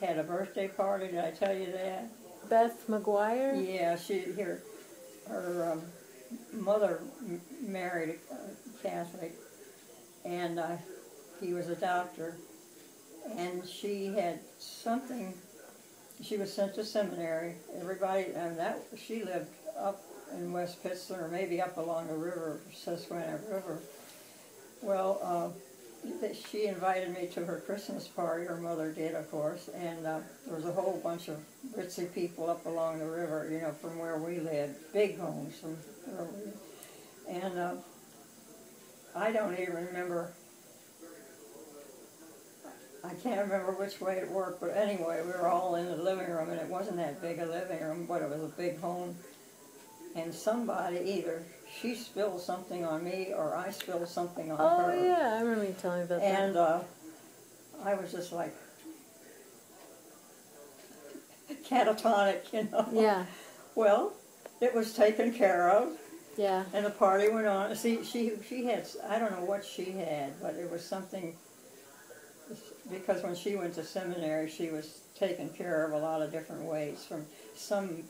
had a birthday party. Did I tell you that? Beth McGuire? Yeah, she here, her um, mother m- married a Catholic, and uh, he was a doctor, and she had something. She was sent to seminary. Everybody, and that she lived up in West Pittston, or maybe up along the river, Susquehanna River. Well, uh, she invited me to her Christmas party. Her mother did, of course, and uh, there was a whole bunch of ritzy people up along the river, you know, from where we lived, big homes from where we, and uh, I don't even remember. I can't remember which way it worked, but anyway, we were all in the living room, and it wasn't that big a living room, but it was a big home. And somebody either she spilled something on me or I spilled something on Oh, her. yeah, I remember you telling me about And that. uh, I was just like catatonic, you know. Yeah, Well, it was taken care of, yeah. and the party went on. See, she she had I don't know what she had, but it was something. Because when she went to seminary, she was taken care of a lot of different ways. From some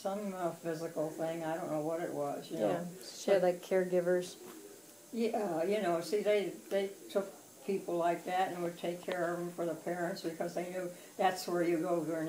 some uh, physical thing, I don't know what it was. You Yeah, know. she had like caregivers. Yeah, you know, see, they, they took people like that and would take care of them for the parents because they knew that's where you go that